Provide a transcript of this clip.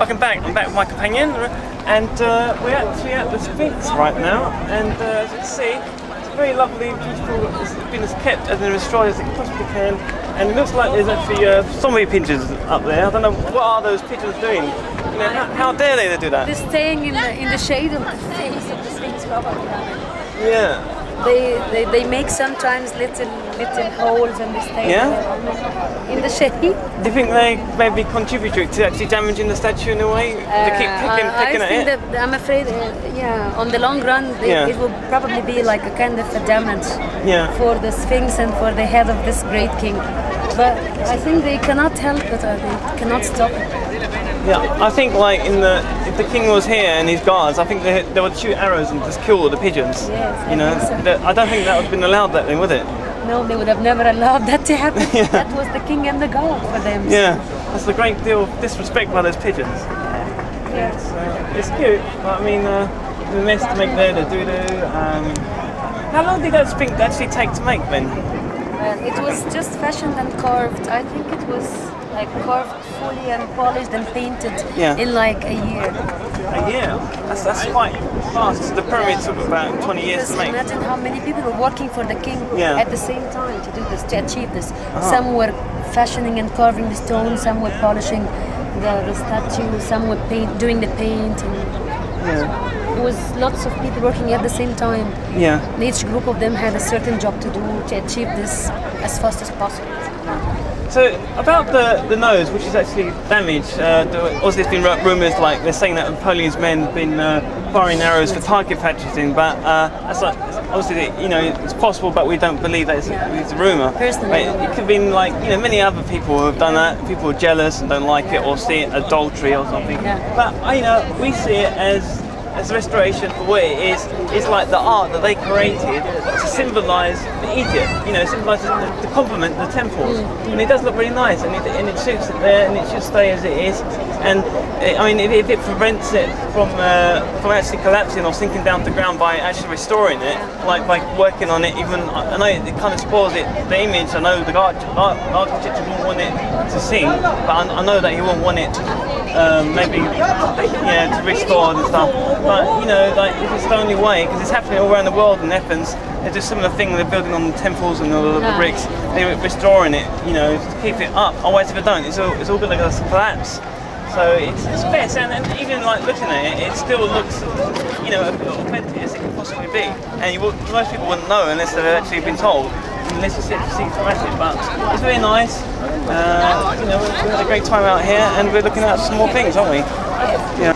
Welcome back. I'm back with my companion, and uh, we're actually at the Sphinx right now. And uh, as you can see, it's very lovely, beautiful. It's been as kept and destroyed as it possibly can. And it looks like there's actually uh, zombie pigeons up there. I don't know what are those pigeons doing. You know, how, how dare they do that? They're staying in the in the shade of the face of the Sphinx. Yeah. They, they they make sometimes little little holes and they stay Yeah? in the shade. Do you think they maybe contribute to actually damaging the statue in a way? they keep Uh, picking, I at think it? That, I'm afraid, uh, yeah, on the long run, they, Yeah. it will probably be like a kind of a damage Yeah. for the Sphinx and for the head of this great king. But I think they cannot help it, or they cannot stop it. Yeah, I think like in the the king was here and his guards, I think they, they would shoot arrows and just kill all the pigeons. Yes, I you know, think so. that- I don't think that would have been allowed that way, would it? No, they would have never allowed that to happen. yeah. That was the king and the god for them. Yeah, that's a great deal of disrespect by those pigeons. Yeah. So it's cute, but I mean, uh, the nest to make there, the doo doo. Um, how long did that sphinx actually take to make then? Uh, it was just fashioned and carved. I think it was like carved fully and polished and painted Yeah. in like a year. A year. That's that's quite fast. The pyramid took about 20 years Just to make. imagine how many people were working for the king Yeah. at the same time to do this, to achieve this. Uh-huh. Some were fashioning and carving the stone, some were polishing the, the statue, some were paint, doing the paint. And Yeah. it was lots of people working at the same time. Yeah. And each group of them had a certain job to do to achieve this as fast as possible. So about the, the nose, which is actually damaged, uh, obviously there's been rumours like they're saying that Napoleon's men have been uh, firing arrows for target practicing, but uh, that's like obviously you know it's possible, but we don't believe that it's, it's a rumour. But it could have been like you know many other people who have done that. People are jealous and don't like it, or see it adultery or something. Yeah. But you know we see it as as restoration for what it is. It's like the art that they created to symbolise Egypt. You know, symbolise to, to complement the temples, and it does look really nice, and it, and it suits it there, and it should stay as it is. And eh, I mean, if, if it prevents it from uh, from actually collapsing or sinking down to the ground by actually restoring it, like by working on it, even I know it, kind of spoils it the image. I know the art, art, architect won't want it to sing, but I, I know that he won't want it um, maybe yeah to restore and stuff. But you know, like if it's the only way, because it's happening all around the world in Athens. They do similar thing. They're building on the temples and all the, the bricks. They're restoring it, you know, to keep it up. Otherwise, if it don't, it's all it's all going to collapse. So it's, it's best, and, and even like looking at it, it still looks, you know, authentic as it can possibly be. And you, most people wouldn't know unless they've actually been told, unless you see it see it from it. But it's very nice. Uh, you know, we had a great time out here, and we're looking at some more things, aren't we? Yeah.